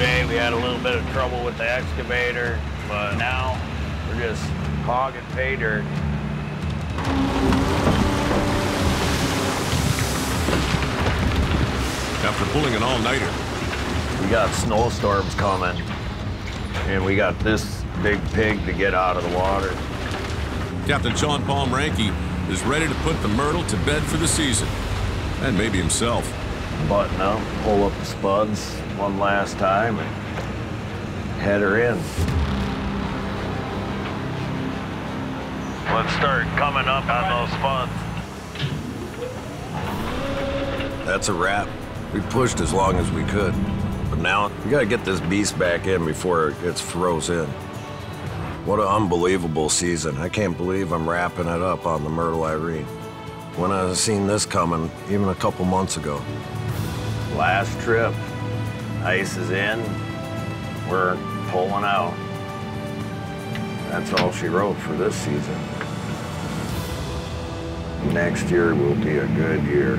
Yesterday we had a little bit of trouble with the excavator, but now we're just hogging pay dirt. After pulling an all-nighter, We got snowstorms coming, and we got this big pig to get out of the water. Captain Shawn Pomrenke is ready to put the Myrtle to bed for the season, and maybe himself. Button up, pull up the spuds one last time, and head her in. Let's start coming up on those spuds. That's a wrap. We pushed as long as we could. But now, we gotta get this beast back in before it gets froze in. What an unbelievable season. I can't believe I'm wrapping it up on the Myrtle Irene. When I seen this coming, even a couple months ago. Last trip, ice is in, we're pulling out. That's all she wrote for this season. Next year will be a good year.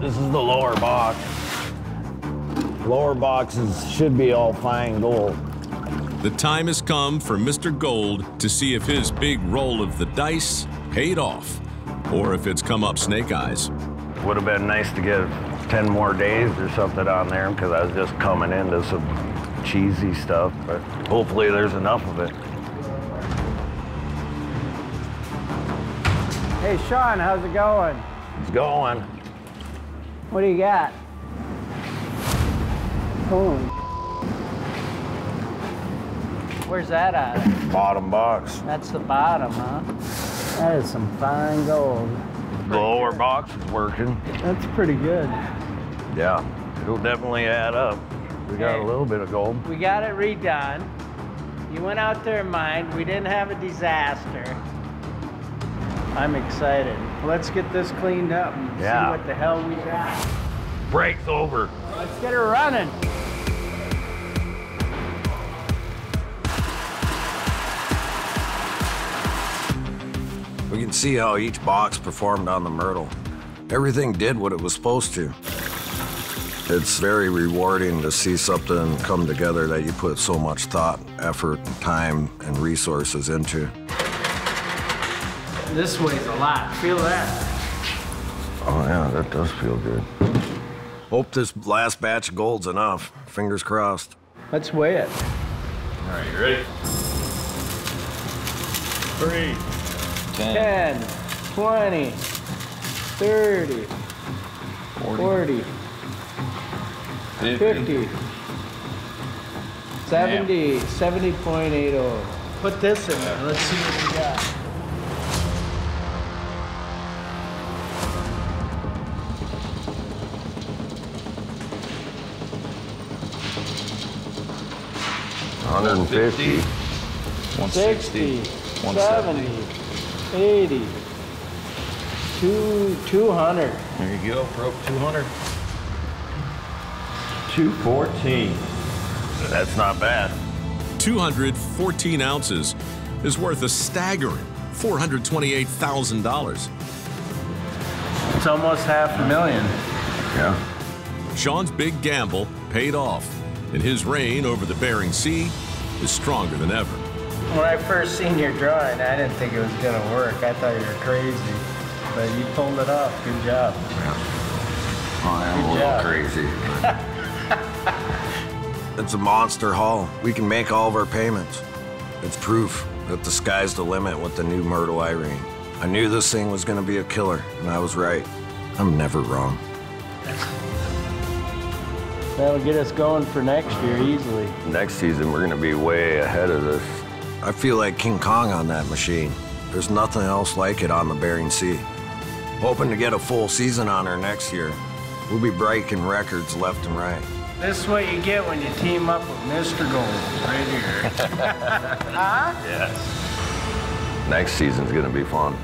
This is the lower box. Lower boxes should be all fine gold. The time has come for Mr. Gold to see if his big roll of the dice paid off, or if it's come up snake eyes. Would have been nice to get 10 more days or something on there because I was just coming into some cheesy stuff, but hopefully there's enough of it. Hey, Shawn, how's it going? It's going. What do you got? Holy. Where's that at? Bottom box. That's the bottom, huh? That is some fine gold. The lower box is working. That's pretty good. Yeah, it'll definitely add up. We got a little bit of gold. We got it redone. You went out there in mind. We didn't have a disaster. I'm excited. Let's get this cleaned up and Yeah. see what the hell we got. Brakes over. Let's get her running. We see how each box performed on the Myrtle. Everything did what it was supposed to. It's very rewarding to see something come together that you put so much thought, effort, time, and resources into. This weighs a lot. Feel that? Oh yeah, that does feel good. Hope this last batch of gold's enough. Fingers crossed. Let's weigh it. All right, you ready? Three. 10, 20, 30, 40, 50, 70, 70.80. Put this in there. Let's see what we got. Hundred and fifty. 60, 70, 80, two, 200. There you go, broke two hundred. Two fourteen. That's not bad. 214 ounces is worth a staggering $428,000. It's almost half a million. Yeah. Shawn's big gamble paid off, and his reign over the Bering Sea is stronger than ever. When I first seen your drawing, I didn't think it was gonna work. I thought you were crazy. But you pulled it off. Good job. I am a Good little job. crazy. It's a monster haul. We can make all of our payments. It's proof that the sky's the limit with the new Myrtle Irene. I knew this thing was going to be a killer, and I was right. I'm never wrong. That'll get us going for next year easily. Next season, we're gonna be way ahead of this. I feel like King Kong on that machine. There's nothing else like it on the Bering Sea. Hoping to get a full season on her next year. We'll be breaking records left and right. This is what you get when you team up with Mr. Gold right here. Yes. Next season's gonna be fun.